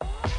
you